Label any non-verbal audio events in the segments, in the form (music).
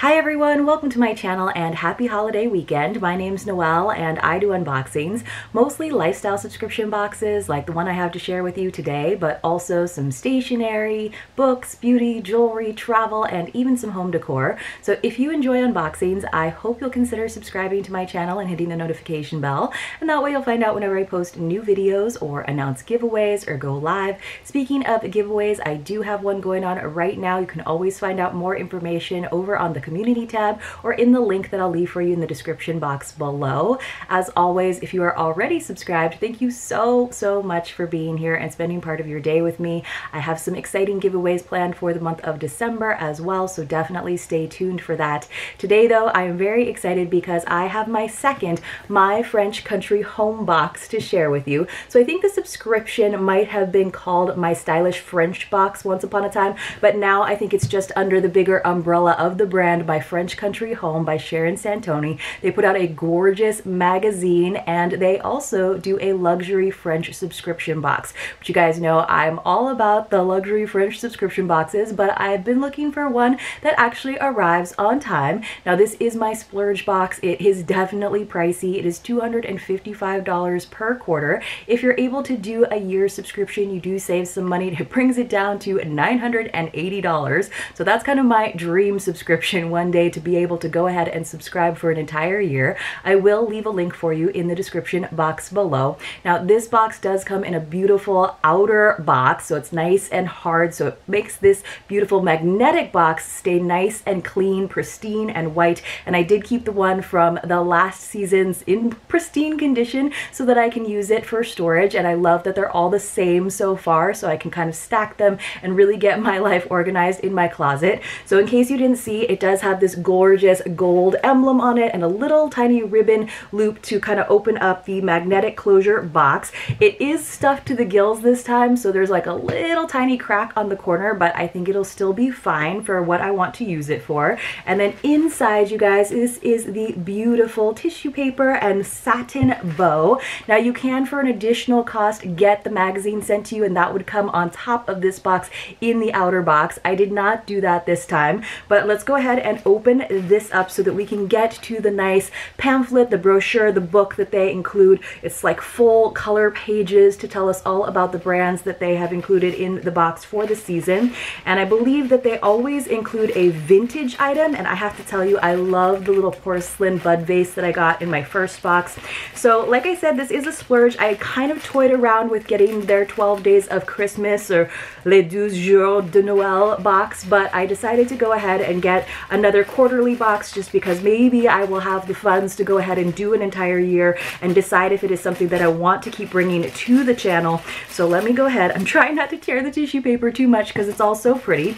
Hi everyone, welcome to my channel and happy holiday weekend. My name's Noelle and I do unboxings, mostly lifestyle subscription boxes like the one I have to share with you today, but also some stationery, books, beauty, jewelry, travel, and even some home decor. So if you enjoy unboxings, I hope you'll consider subscribing to my channel and hitting the notification bell, and that way you'll find out whenever I post new videos or announce giveaways or go live. Speaking of giveaways, I do have one going on right now. You can always find out more information over on the community tab or in the link that I'll leave for you in the description box below. As always, if you are already subscribed, thank you so, so much for being here and spending part of your day with me. I have some exciting giveaways planned for the month of December as well, so definitely stay tuned for that. Today though, I am very excited because I have my second My French Country Home box to share with you. So I think the subscription might have been called My Stylish French box once upon a time, but now I think it's just under the bigger umbrella of the brand My French Country Home by Sharon Santoni. They put out a gorgeous magazine and they also do a luxury French subscription box, which you guys know I'm all about the luxury French subscription boxes, but I've been looking for one that actually arrives on time. Now this is my splurge box. It is definitely pricey. It is $255 per quarter. If you're able to do a year subscription, you do save some money. It brings it down to $980. So that's kind of my dream subscription one day to be able to go ahead and subscribe for an entire year. I will leave a link for you in the description box below. Now this box does come in a beautiful outer box, so it's nice and hard, so it makes this beautiful magnetic box stay nice and clean, pristine and white. And I did keep the one from the last season's in pristine condition so that I can use it for storage. And I love that they're all the same so far, so I can kind of stack them and really get my (laughs) life organized in my closet. So in case you didn't see, it does have this gorgeous gold emblem on it and a little tiny ribbon loop to kind of open up the magnetic closure box. It is stuffed to the gills this time, so there's like a little tiny crack on the corner, but I think it'll still be fine for what I want to use it for. And then inside, you guys, this is the beautiful tissue paper and satin bow. Now you can, for an additional cost, get the magazine sent to you, and that would come on top of this box in the outer box. I did not do that this time, but let's go ahead and open this up so that we can get to the nice pamphlet, the brochure, the book that they include. It's like full color pages to tell us all about the brands that they have included in the box for the season. And I believe that they always include a vintage item, and I have to tell you, I love the little porcelain bud vase that I got in my first box. So like I said, this is a splurge. I kind of toyed around with getting their 12 Days of Christmas or Les Douze Jours de Noël box, but I decided to go ahead and get another quarterly box just because maybe I will have the funds to go ahead and do an entire year and decide if it is something that I want to keep bringing to the channel. So let me go ahead. I'm trying not to tear the tissue paper too much because it's all so pretty.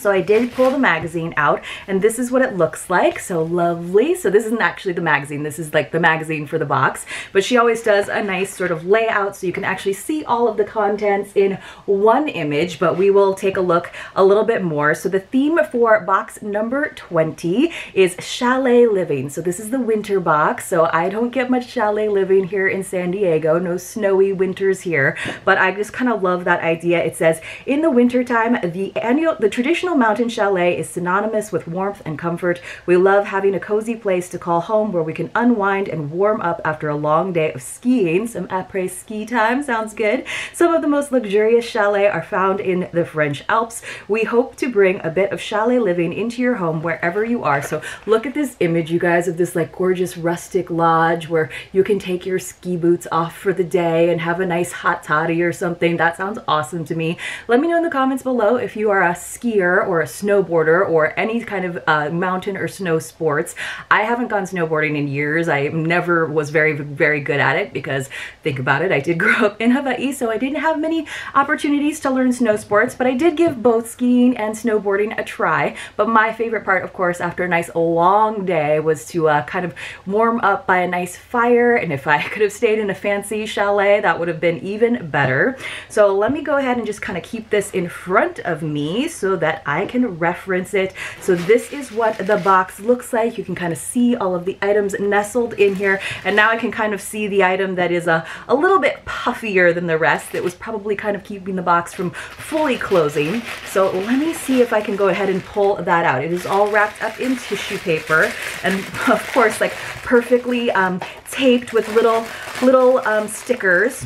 So I did pull the magazine out and this is what it looks like. So lovely. So this isn't actually the magazine. This is like the magazine for the box, but she always does a nice sort of layout so you can actually see all of the contents in one image, but we will take a look a little bit more. So the theme for box number 20 is chalet living. So this is the winter box. So I don't get much chalet living here in San Diego. No snowy winters here, but I just kind of love that idea. It says in the wintertime, the annual, the traditional Mountain Chalet is synonymous with warmth and comfort. We love having a cozy place to call home where we can unwind and warm up after a long day of skiing. Some après ski time sounds good. Some of the most luxurious chalets are found in the French Alps. We hope to bring a bit of chalet living into your home wherever you are. So look at this image, you guys, of this like gorgeous rustic lodge where you can take your ski boots off for the day and have a nice hot toddy or something. That sounds awesome to me. Let me know in the comments below if you are a skier or a snowboarder or any kind of uh, mountain or snow sports. I haven't gone snowboarding in years. I never was very, very good at it because think about it, I did (laughs) grow up in Hawaii, so I didn't have many opportunities to learn snow sports, but I did give both skiing and snowboarding a try. But my favorite part, of course, after a nice long day was to uh, kind of warm up by a nice fire. And if I (laughs) could have stayed in a fancy chalet, that would have been even better. So let me go ahead and just kind of keep this in front of me so that I can reference it. So this is what the box looks like. You can kind of see all of the items nestled in here. And now I can kind of see the item that is a, a little bit puffier than the rest. That was probably kind of keeping the box from fully closing. So let me see if I can go ahead and pull that out. It is all wrapped up in tissue paper and (laughs) of course like perfectly um, taped with little, little um, stickers.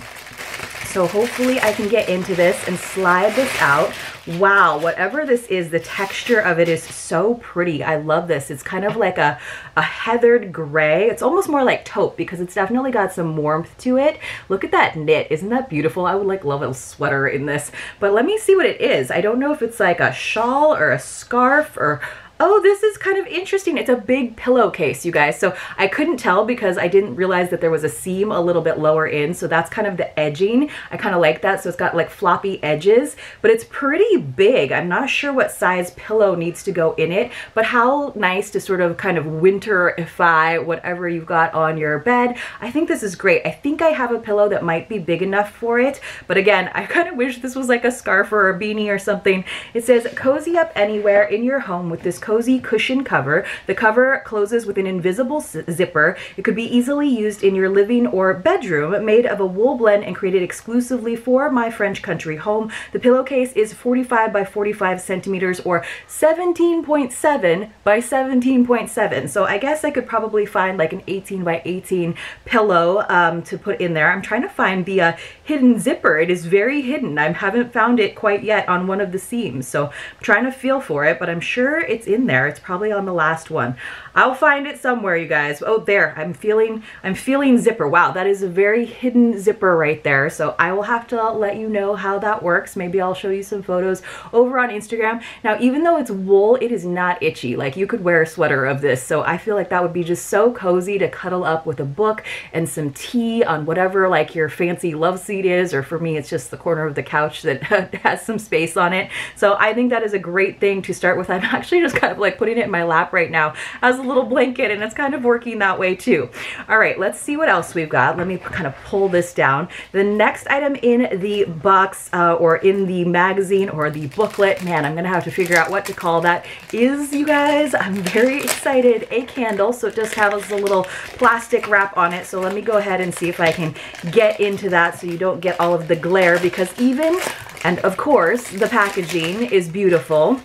So hopefully I can get into this and slide this out. Wow, whatever this is, the texture of it is so pretty. I love this. It's kind of like a, a heathered gray. It's almost more like taupe because it's definitely got some warmth to it. Look at that knit. Isn't that beautiful? I would like love a sweater in this. But let me see what it is. I don't know if it's like a shawl or a scarf or oh, this is kind of interesting. It's a big pillowcase, you guys. So I couldn't tell because I didn't realize that there was a seam a little bit lower in. So that's kind of the edging. I kind of like that. So it's got like floppy edges, but it's pretty big. I'm not sure what size pillow needs to go in it, but how nice to sort of kind of winterify whatever you've got on your bed. I think this is great. I think I have a pillow that might be big enough for it. But again, I kind of wish this was like a scarf or a beanie or something. It says cozy up anywhere in your home with this cozy cushion cover. The cover closes with an invisible zipper. It could be easily used in your living or bedroom, made of a wool blend and created exclusively for my French country home. The pillowcase is 45 by 45 centimeters or 17.7 by 17.7. So I guess I could probably find like an 18 by 18 pillow um, to put in there. I'm trying to find the uh, hidden zipper. It is very hidden. I haven't found it quite yet on one of the seams. So I'm trying to feel for it, but I'm sure it's in there. It's probably on the last one. I'll find it somewhere, you guys. Oh, there. I'm feeling, I'm feeling zipper. Wow, that is a very hidden zipper right there. So I will have to let you know how that works. Maybe I'll show you some photos over on Instagram. Now, even though it's wool, it is not itchy. Like you could wear a sweater of this. So I feel like that would be just so cozy to cuddle up with a book and some tea on whatever like your fancy love seat is. Or for me, it's just the corner of the couch that (laughs) has some space on it. So I think that is a great thing to start with. I'm (laughs) actually just kind of like putting it in my lap right now as a little blanket and it's kind of working that way too. All right, let's see what else we've got. Let me kind of pull this down. The next item in the box uh, or in the magazine or the booklet, man, I'm gonna have to figure out what to call that, is, you guys, I'm very excited, a candle. So it just has a little plastic wrap on it. So let me go ahead and see if I can get into that so you don't get all of the glare because even, and of course, the packaging is beautiful.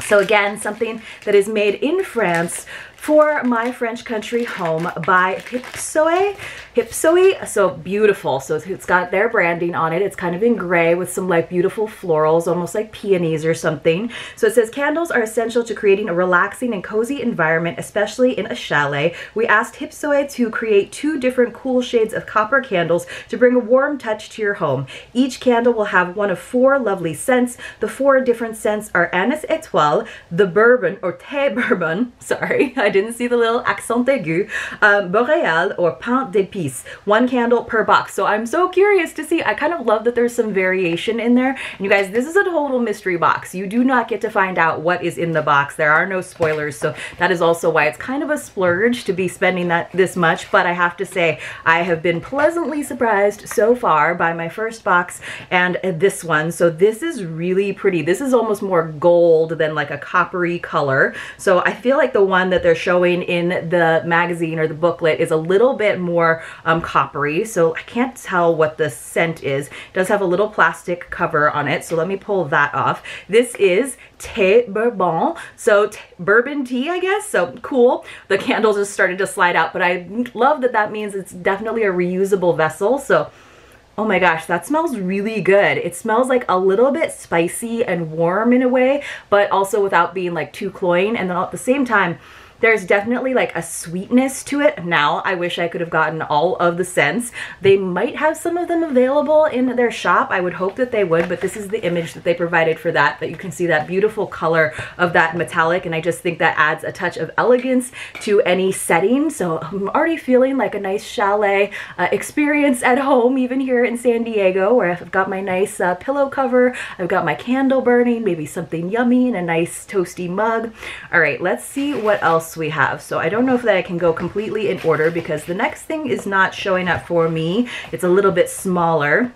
So again, something that is made in France for my French country home by Hipsoe. Hipsoe, so beautiful. So it's got their branding on it. It's kind of in gray with some like beautiful florals, almost like peonies or something. So it says candles are essential to creating a relaxing and cozy environment, especially in a chalet. We asked Hipsoe to create two different cool shades of copper candles to bring a warm touch to your home. Each candle will have one of four lovely scents. The four different scents are Anis Etoile, the bourbon or thé bourbon, (laughs) sorry, I didn't see the little accent aigu, um, Boreal or Pain d'épices one candle per box. So I'm so curious to see. I kind of love that there's some variation in there. And you guys, this is a total mystery box. You do not get to find out what is in the box. There are no spoilers. So that is also why it's kind of a splurge to be spending that this much. But I have to say, I have been pleasantly surprised so far by my first box and this one. So this is really pretty. This is almost more gold than like a coppery color. So I feel like the one that they're showing in the magazine or the booklet is a little bit more um, coppery. So I can't tell what the scent is. It does have a little plastic cover on it. So let me pull that off. This is Thé Bourbon. So bourbon tea, I guess. So cool. The candle just started to slide out, but I love that that means it's definitely a reusable vessel. So Oh my gosh, that smells really good. It smells like a little bit spicy and warm in a way, but also without being like too cloying. And then at the same time, there's definitely like a sweetness to it. Now, I wish I could have gotten all of the scents. They might have some of them available in their shop. I would hope that they would, but this is the image that they provided for that, that you can see that beautiful color of that metallic. And I just think that adds a touch of elegance to any setting. So I'm already feeling like a nice chalet uh, experience at home, even here in San Diego, where I've got my nice uh, pillow cover. I've got my candle burning, maybe something yummy in a nice toasty mug. All right, let's see what else else we have. So I don't know if that I can go completely in order because the next thing is not showing up for me. It's a little bit smaller.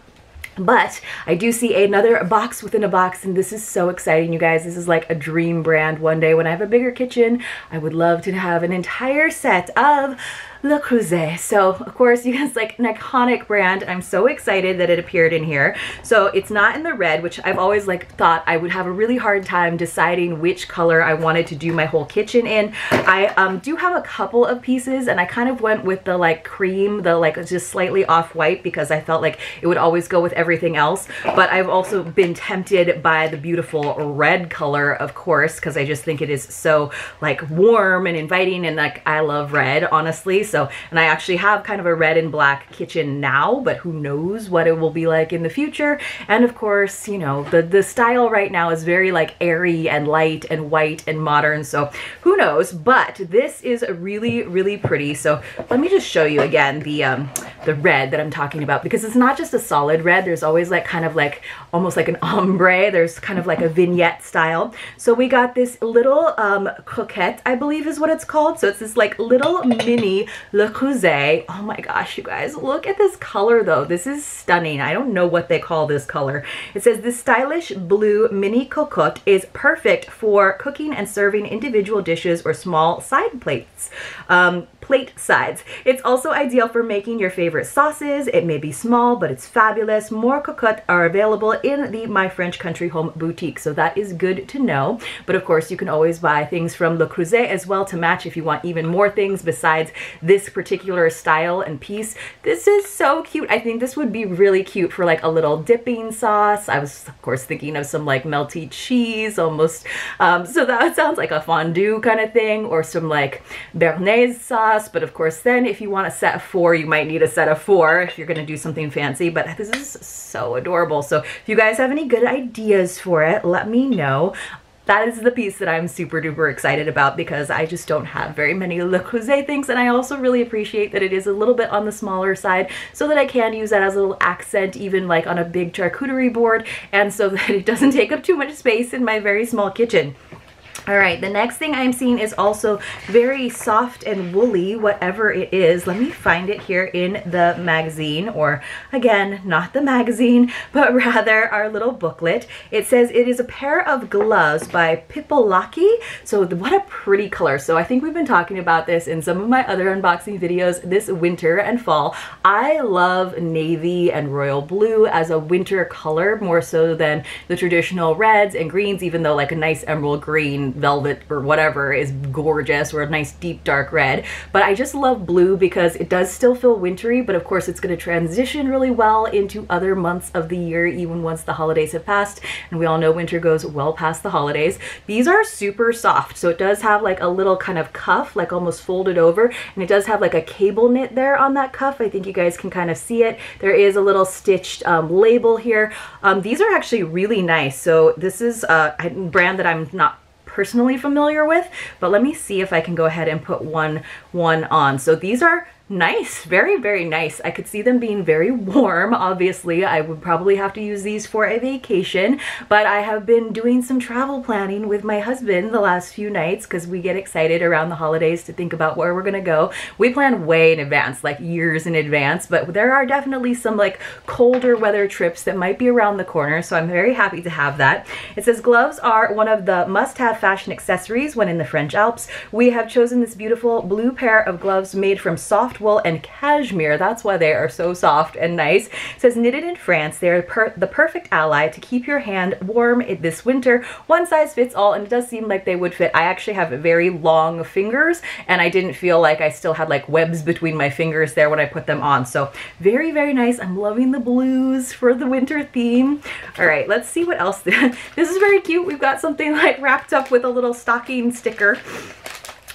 But I do see another box within a box, and this is so exciting, you guys. This is like a dream brand one day. When I have a bigger kitchen, I would love to have an entire set of Le Creuset. So of course (laughs) you guys like an iconic brand. I'm so excited that it appeared in here. So it's not in the red, which I've always like thought I would have a really hard time deciding which color I wanted to do my whole kitchen in. I um, do have a couple of pieces and I kind of went with the like cream, the like just slightly off white because I felt like it would always go with everything else. But I've also been tempted by the beautiful red color, of course, because I just think it is so like warm and inviting and like I love red, honestly. So, and I actually have kind of a red and black kitchen now, but who knows what it will be like in the future. And of course, you know, the, the style right now is very like airy and light and white and modern. So who knows, but this is really, really pretty. So let me just show you again the, um, the red that I'm talking about because it's not just a solid red. There's always like kind of like almost like an (laughs) ombre. There's kind of like a vignette style. So we got this little um, coquette, I believe is what it's called. So it's this like little mini Le Creuset. Oh my gosh, you guys, look at this color though. This is stunning. I don't know what they call this color. It says this stylish blue mini cocotte is perfect for cooking and serving individual dishes or small side plates. Um, plate sides. It's also ideal for making your favorite sauces. It may be small, but it's fabulous. More cocotte are available in the My French Country Home boutique, so that is good to know. But of course, you can always buy things from Le Creuset as well to match if you want even more things besides this particular style and piece. This is so cute. I think this would be really cute for like a little dipping sauce. I was, of course, thinking of some like melty cheese almost. Um, so that sounds like a fondue kind of thing or some like béarnaise sauce. But of course, then if you want a set of four, you might need a set of four if you're to do something fancy. But this is so adorable. So if you guys have any good ideas for it, let me know that is the piece that I'm super duper excited about because I just don't have very many Le Creuset things and I also really appreciate that it is a little bit on the smaller side so that I can use that as a little accent even like on a big charcuterie board and so (laughs) that it doesn't take up too much space in my very small kitchen. All right, the next thing I'm seeing is also very soft and woolly, whatever it is. Let me find it here in the magazine, or again, not the magazine, (laughs) but rather our little booklet. It says it is a pair of gloves by Pipolaki. So what a pretty color. So I think we've been talking about this in some of my other unboxing videos this winter and fall. I love navy and royal blue as a winter color more so than the traditional reds and greens, even though like a nice emerald green velvet or whatever is gorgeous or a nice deep dark red. But I just love blue because it does still feel wintry, but of course it's going to transition really well into other months of the year, even once the holidays have passed. And we all know winter goes well past the holidays. These are super soft. So it does have like a little kind of cuff, like almost folded over. And it does have like a cable knit there on that cuff. I think you guys can kind of see it. There is a little stitched um, label here. Um, these are actually really nice. So this is a brand that I'm not personally familiar with, but let me see if I can go ahead and put one one on. So these are nice, very, very nice. I could see them being very warm. Obviously, I would probably have to use these for a vacation, but I have been doing some travel planning with my husband the last few nights because we get excited around the holidays to think about where we're gonna go. We plan way in advance, like years in advance, but there are definitely some like colder weather trips that might be around the corner, so I'm very happy to have that. It says gloves are one of the must-have fashion accessories when in the French Alps. We have chosen this beautiful blue pair of gloves made from soft wool and cashmere. That's why they are so soft and nice. It says knitted in France. They are per the perfect ally to keep your hand warm this winter. One size fits all and it does seem like they would fit. I actually have very long fingers and I didn't feel like I still had like webs between my fingers there when I put them on. So very, very nice. I'm loving the blues for the winter theme. All right, let's see what else. (laughs) this is very cute. We've got something like wrapped up with a little stocking sticker.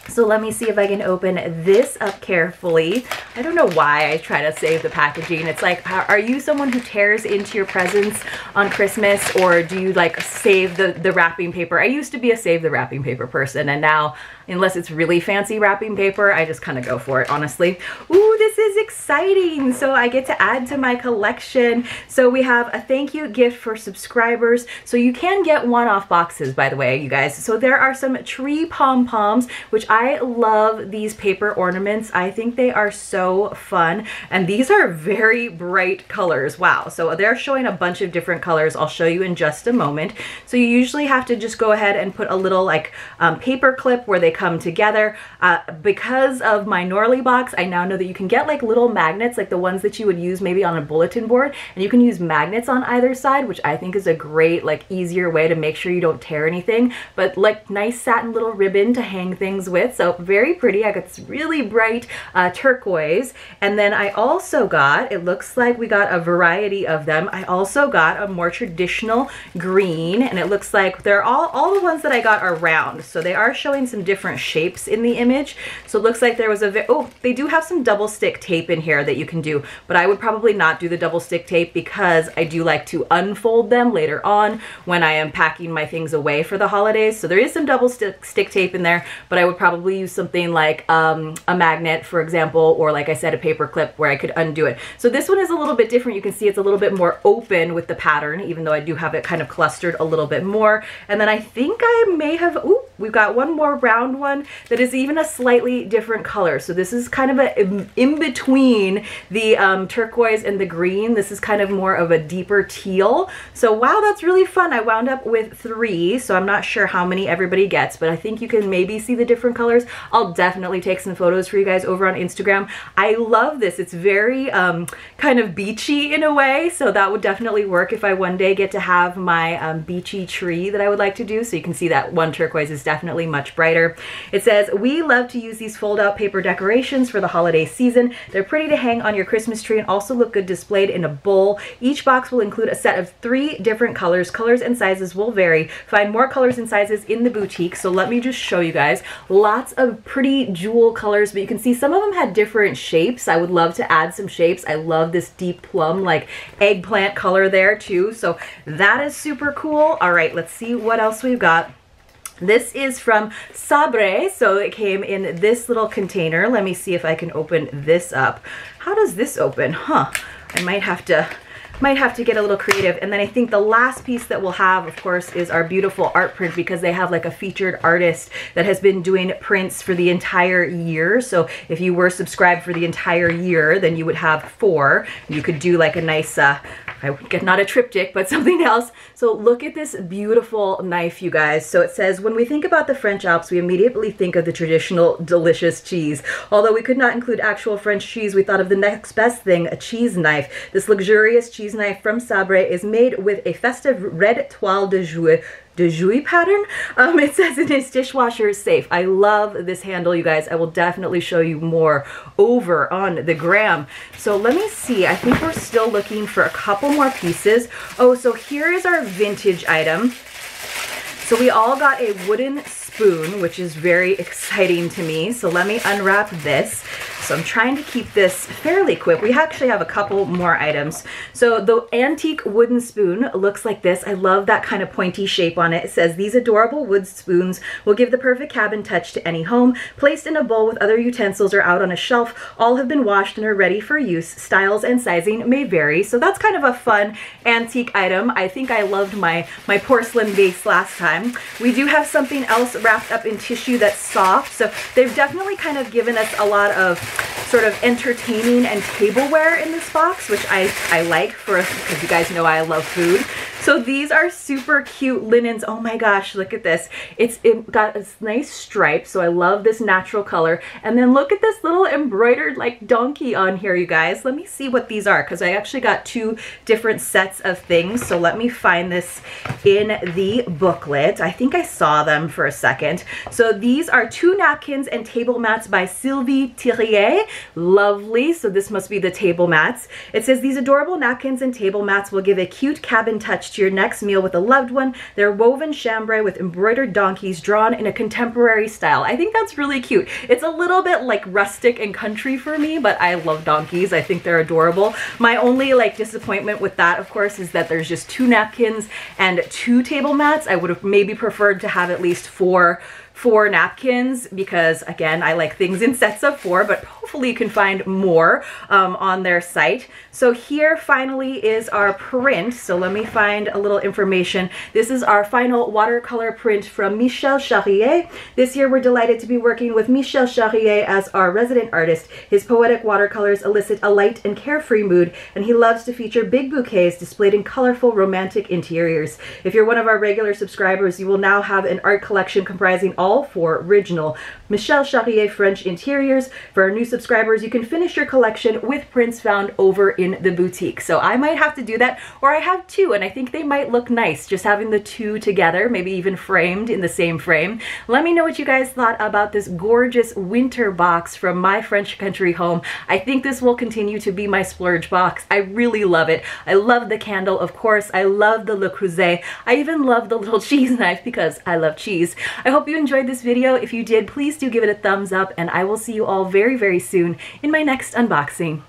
So let me see if I can open this up carefully. I don't know why I try to save the packaging. It's like, are you someone who tears into your presents on Christmas or do you like save the, the wrapping paper? I used to be a save the wrapping paper person and now, unless it's really fancy wrapping paper, I just kind of go for it, honestly. Ooh, this is exciting. So I get to add to my collection. So we have a thank you gift for subscribers. So you can get one-off boxes, by the way, you guys. So there are some tree pom-poms, which I love these paper ornaments. I think they are so fun. And these are very bright colors. Wow. So they're showing a bunch of different colors. I'll show you in just a moment. So you usually have to just go ahead and put a little like um, paper clip where they come together. Uh, because of my Norley box, I now know that you can get like little magnets, like the ones that you would use maybe on a bulletin board, and you can use magnets on either side, which I think is a great, like easier way to make sure you don't tear anything, but like nice satin little ribbon to hang things with. So very pretty. I got this really bright uh, turquoise. And then I also got, it looks like we got a variety of them. I also got a more traditional green, and it looks like they're all, all the ones that I got are round. So they are showing some different shapes in the image. So it looks like there was a, oh, they do have some double stick tape in here that you can do, but I would probably not do the double stick tape because I do like to unfold them later on when I am packing my things away for the holidays. So there is some double stick, stick tape in there, but I would probably use something like um, a magnet, for example, or like I said, a paper clip where I could undo it. So this one is a little bit different. You can see it's a little bit more open with the pattern, even though I do have it kind of clustered a little bit more. And then I think I may have, ooh, we've got one more round one that is even a slightly different color. So this is kind of a in between the um, turquoise and the green. This is kind of more of a deeper teal. So wow, that's really fun. I wound up with three, so I'm not sure how many everybody gets, but I think you can maybe see the different colors. I'll definitely take some photos for you guys over on Instagram. I love this. It's very um, kind of beachy in a way, so that would definitely work if I one day get to have my um, beachy tree that I would like to do. So you can see that one turquoise is definitely much brighter. It says, we love to use these fold out paper decorations for the holiday season. They're pretty to hang on your Christmas tree and also look good displayed in a bowl. Each box will include a set of three different colors. Colors and sizes will vary. Find more colors and sizes in the boutique. So let me just show you guys. Lots of pretty jewel colors, but you can see some of them had different shapes. I would love to add some shapes. I love this deep plum like eggplant color there too. So that is super cool. All right, let's see what else we've got. This is from Sabre, so it came in this little container. Let me see if I can open this up. How does this open? Huh, I might have to might have to get a little creative. And then I think the last piece that we'll have, of course, is our beautiful art print because they have like a featured artist that has been doing prints for the entire year. So if you were subscribed for the entire year, then you would have four. You could do like a nice uh, I would get not a triptych, but (laughs) something else. So look at this beautiful knife, you guys. So it says, when we think about the French Alps, we immediately think of the traditional delicious cheese. Although we could not include actual French cheese, we thought of the next best thing, a cheese knife. This luxurious cheese knife from Sabre is made with a festive red toile de jouy de Jouy pattern. Um, it says it is dishwasher safe. I love this handle, you guys. I will definitely show you more over on the gram. So let me see. I think we're still looking for a couple more pieces. Oh, so here is our vintage item. So we all got a wooden spoon, which is very exciting to me. So let me unwrap this. So I'm trying to keep this fairly quick. We actually have a couple more items. So the antique wooden spoon looks like this. I love that kind of pointy shape on it. It says, these adorable wood spoons will give the perfect cabin touch to any home. Placed in a bowl with other utensils or out on a shelf, all have been washed and are ready for use. Styles and sizing may vary. So that's kind of a fun antique item. I think I loved my, my porcelain vase last time. We do have something else wrapped up in tissue that's soft. So they've definitely kind of given us a lot of sort of entertaining and tableware in this box, which I, I like for, us because you guys know I love food. So these are super cute linens. Oh my gosh, look at this. It's it got a nice stripe, so I love this natural color. And then look at this little embroidered like donkey on here, you guys. Let me see what these are, because I actually got two different sets of things. So let me find this in the booklet. I think I saw them for a second. So these are two napkins and table mats by Sylvie Thiriez. Lovely. So this must be the table mats. It says these adorable napkins and table mats will give a cute cabin touch to your next meal with a loved one. They're woven chambray with embroidered donkeys drawn in a contemporary style. I think that's really cute. It's a little bit like rustic and country for me, but I love donkeys. I think they're adorable. My only like disappointment with that, of course, is that there's just two napkins and two table mats. I would have maybe preferred to have at least four four napkins because again, I like things in sets of four, but hopefully you can find more um, on their site. So here finally is our print. So let me find a little information. This is our final watercolor print from Michel Charrier. This year we're delighted to be working with Michel Charrier as our resident artist. His poetic watercolors elicit a light and carefree mood, and he loves to feature big bouquets displayed in colorful romantic interiors. If you're one of our regular subscribers, you will now have an art collection comprising all four original Michel Charrier French interiors. For our new subscribers, you can finish your collection with prints found over in the boutique. So I might have to do that, or I have two, and I think they might look nice just having the two together, maybe even framed in the same frame. Let me know what you guys thought about this gorgeous winter box from my French country home. I think this will continue to be my splurge box. I really love it. I love the candle, of course. I love the Le Creuset. I even love the little (laughs) cheese knife because I love cheese. I hope you enjoyed this video. If you did, please do give it a thumbs up and I will see you all very, very soon in my next unboxing.